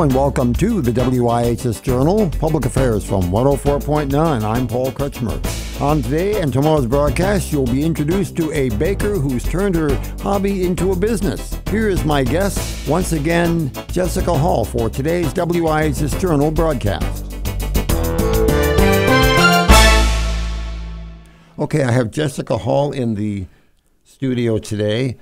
And welcome to the WIHS Journal, Public Affairs from 104.9. I'm Paul Kretschmer. On today and tomorrow's broadcast, you'll be introduced to a baker who's turned her hobby into a business. Here is my guest, once again, Jessica Hall, for today's WIHS Journal broadcast. Okay, I have Jessica Hall in the studio today.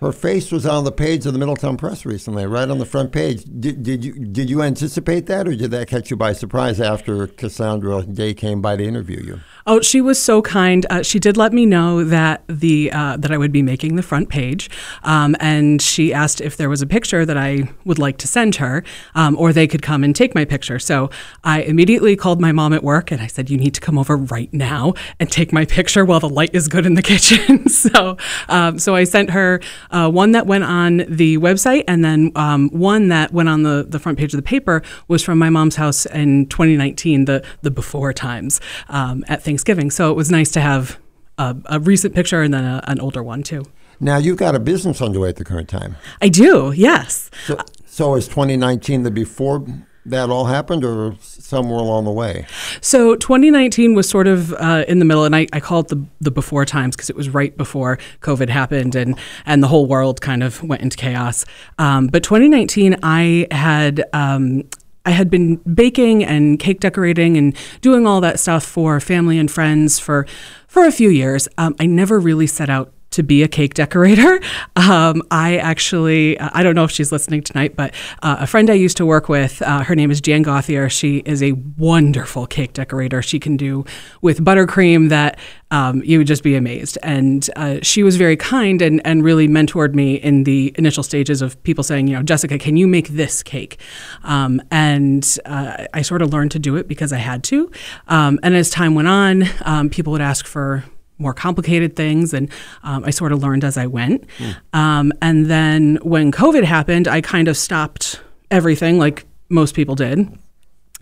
Her face was on the page of the Middletown Press recently, right on the front page. Did, did you did you anticipate that, or did that catch you by surprise after Cassandra Day came by to interview you? Oh, she was so kind. Uh, she did let me know that the uh, that I would be making the front page, um, and she asked if there was a picture that I would like to send her, um, or they could come and take my picture. So I immediately called my mom at work, and I said, "You need to come over right now and take my picture while the light is good in the kitchen." so, um, so I sent her uh, one that went on the website, and then um, one that went on the, the front page of the paper was from my mom's house in 2019, the the before times um, at Thanksgiving. So it was nice to have a, a recent picture and then a, an older one too. Now you've got a business underway at the current time. I do, yes. So, so is 2019 the before that all happened or somewhere along the way? So 2019 was sort of uh, in the middle, and I, I call it the, the before times because it was right before COVID happened and, and the whole world kind of went into chaos. Um, but 2019, I had. Um, I had been baking and cake decorating and doing all that stuff for family and friends for for a few years. Um, I never really set out to be a cake decorator. Um, I actually, uh, I don't know if she's listening tonight, but uh, a friend I used to work with, uh, her name is Jan Gothier. She is a wonderful cake decorator. She can do with buttercream that um, you would just be amazed. And uh, she was very kind and, and really mentored me in the initial stages of people saying, you know, Jessica, can you make this cake? Um, and uh, I sort of learned to do it because I had to. Um, and as time went on, um, people would ask for more complicated things, and um, I sort of learned as I went. Mm. Um, and then when COVID happened, I kind of stopped everything, like most people did.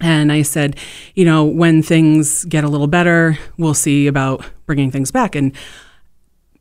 And I said, you know, when things get a little better, we'll see about bringing things back. And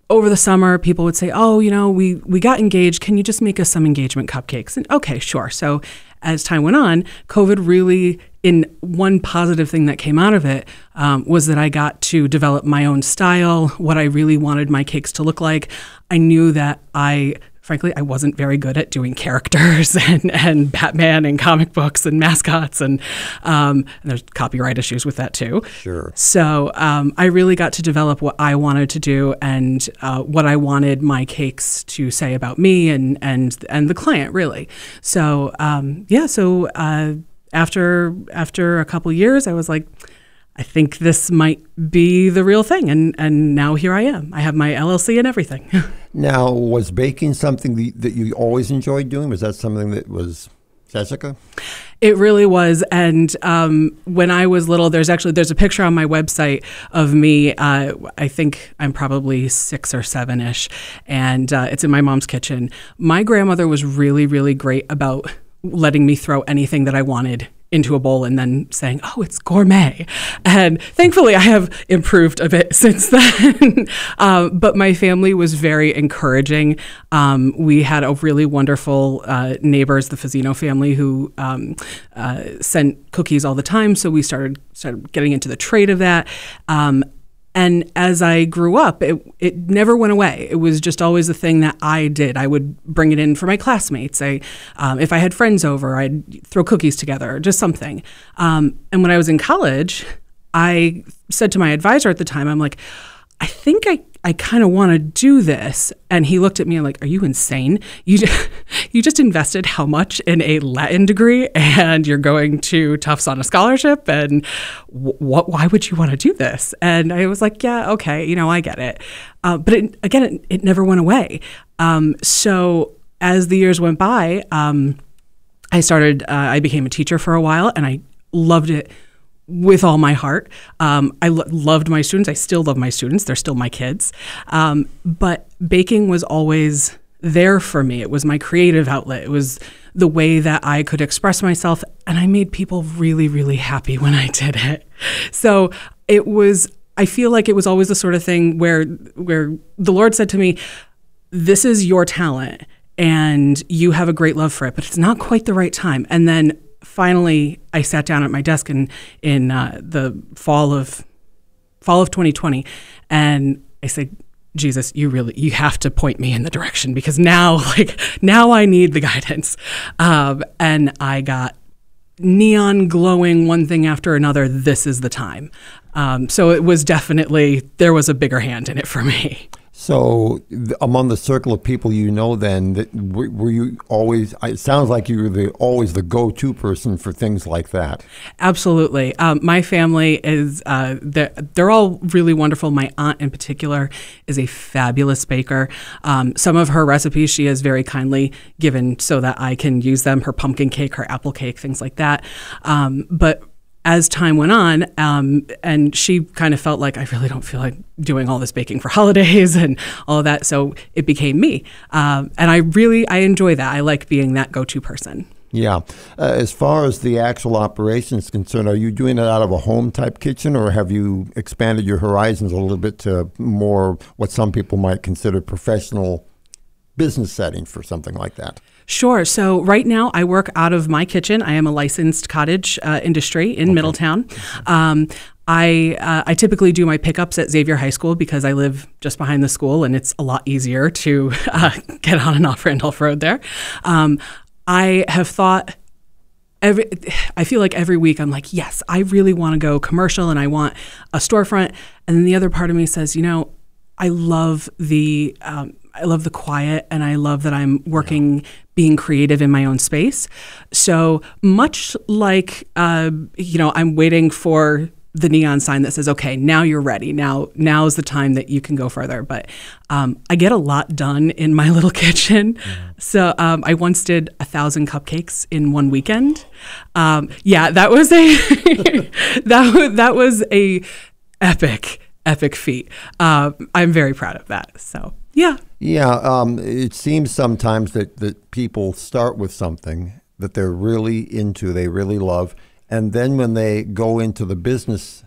over the summer, people would say, "Oh, you know, we we got engaged. Can you just make us some engagement cupcakes?" And okay, sure. So as time went on, COVID really, in one positive thing that came out of it, um, was that I got to develop my own style, what I really wanted my cakes to look like. I knew that I frankly, I wasn't very good at doing characters and, and Batman and comic books and mascots. And, um, and there's copyright issues with that too. Sure. So um, I really got to develop what I wanted to do and uh, what I wanted my cakes to say about me and, and, and the client, really. So, um, yeah, so uh, after, after a couple years, I was like, I think this might be the real thing. And, and now here I am. I have my LLC and everything. now, was baking something that you always enjoyed doing? Was that something that was Jessica? It really was. And um, when I was little, there's actually there's a picture on my website of me. Uh, I think I'm probably six or seven ish, and uh, it's in my mom's kitchen. My grandmother was really, really great about letting me throw anything that I wanted into a bowl and then saying, "Oh, it's gourmet." And thankfully, I have improved a bit since then. um, but my family was very encouraging. Um, we had a really wonderful uh, neighbors, the Fazino family, who um, uh, sent cookies all the time. So we started started getting into the trade of that. Um, and as I grew up, it, it never went away. It was just always a thing that I did. I would bring it in for my classmates. I, um, if I had friends over, I'd throw cookies together, just something. Um, and when I was in college, I said to my advisor at the time, I'm like, I think I I kind of want to do this. And he looked at me and like, Are you insane? You just, you just invested how much in a Latin degree and you're going to Tufts on a scholarship? And what, why would you want to do this? And I was like, Yeah, okay, you know, I get it. Uh, but it, again, it, it, never went away. Um, so as the years went by, um, I started, uh, I became a teacher for a while and I loved it with all my heart. Um, I lo- loved my students. I still love my students. They're still my kids. Um, but baking was always there for me. It was my creative outlet. It was the way that I could express myself. And I made people really, really happy when I did it. So it was, I feel like it was always the sort of thing where, where the Lord said to me, This is your talent and you have a great love for it, but it's not quite the right time. And then finally, I sat down at my desk in in uh, the fall of fall of 2020, and I said, Jesus, you really you have to point me in the direction because now like now I need the guidance. Um, and I got neon glowing one thing after another. This is the time. Um, so it was definitely there was a bigger hand in it for me. So, among the circle of people you know, then, were, you always? It sounds like you were the, always the go-to person for things like that. Absolutely. Um, my family is uh, they're, they're all really wonderful. My aunt, in particular, is a fabulous baker. Um, some of her recipes she has very kindly given so that I can use them. Her pumpkin cake, her apple cake, things like that. Um, but as time went on, um, and she kind of felt like I really don't feel like doing all this baking for holidays and all that. So it became me, um, and I really I enjoy that. I like being that go-to person. Yeah. Uh, as far as the actual operation is concerned, are you doing it out of a home type kitchen, or have you expanded your horizons a little bit to more what some people might consider professional business setting for something like that? Sure. So right now I work out of my kitchen. I am a licensed cottage uh, industry in okay. Middletown. Um, I uh, I typically do my pickups at Xavier High School because I live just behind the school and it's a lot easier to uh, get on and off Randolph Road there. Um, I have thought every I feel like every week I'm like, yes, I really want to go commercial and I want a storefront. And then the other part of me says, you know, I love the um, I love the quiet and I love that I'm working yeah. being creative in my own space. So much like uh, you know, I'm waiting for the neon sign that says, "Okay, now you're ready. Now, now is the time that you can go further." But um, I get a lot done in my little kitchen. Yeah. So um, I once did a thousand cupcakes in one weekend. Um, yeah, that was a that that was a epic epic feat. Uh, I'm very proud of that. So yeah. Yeah. Um, it seems sometimes that, that people start with something that they're really into, they really love. And then when they go into the business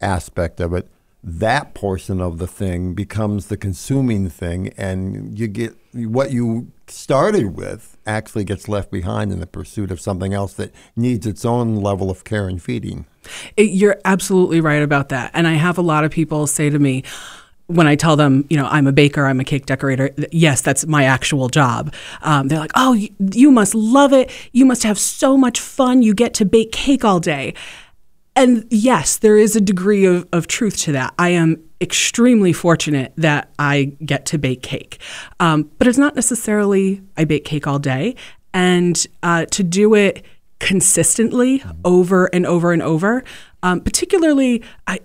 aspect of it, that portion of the thing becomes the consuming thing, and you get what you started with actually gets left behind in the pursuit of something else that needs its own level of care and feeding. It, you're absolutely right about that. And I have a lot of people say to me, when I tell them, you know, I'm a baker, I'm a cake decorator, yes, that's my actual job. Um, they're like, oh, you, you must love it. You must have so much fun. You get to bake cake all day. And yes, there is a degree of, of truth to that. I am extremely fortunate that I get to bake cake. Um, but it's not necessarily I bake cake all day. And uh, to do it consistently over and over and over, um, particularly, I,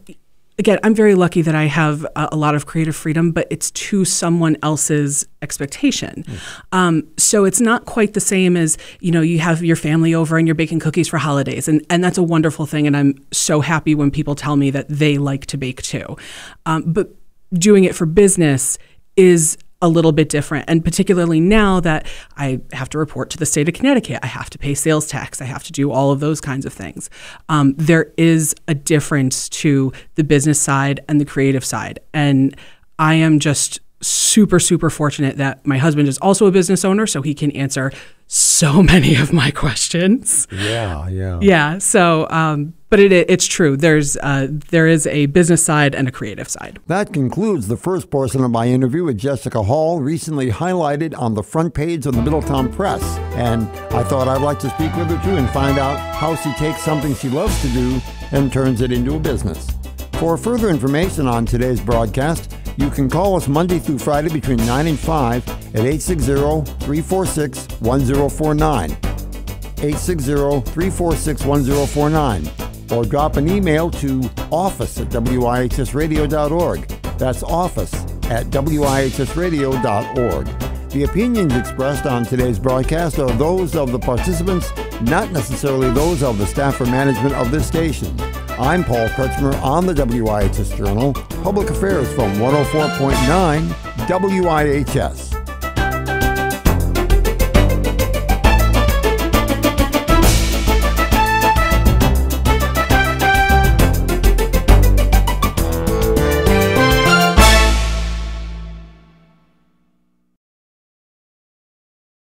again, I'm very lucky that I have a, a, lot of creative freedom, but it's to someone else's expectation. Mm. Um, so it's not quite the same as you know you have your family over and you're baking cookies for holidays, and and that's a wonderful thing. And I'm so happy when people tell me that they like to bake too. Um, but doing it for business is a little bit different. And particularly now that I have to report to the state of Connecticut, I have to pay sales tax, I have to do all of those kinds of things. Um, there is a difference to the business side and the creative side. And I am just super, super fortunate that my husband is also a business owner, so he can answer so many of my questions. Yeah, yeah, yeah. So, um, but it, it's true. There's uh, there is a business side and a creative side. That concludes the first portion of my interview with Jessica Hall, recently highlighted on the front page of the Middletown Press. And I thought I'd like to speak with her too and find out how she takes something she loves to do and turns it into a business. For further information on today's broadcast, you can call us Monday through Friday between 9 and 5 at 860 346 1049. 860 346 1049. Or drop an email to office at wihsradio.org. That's office at wihsradio.org. The opinions expressed on today's broadcast are those of the participants, not necessarily those of the staff or management of this station. I'm Paul Kretschmer on the WIHS Journal, Public Affairs from 104.9 WIHS.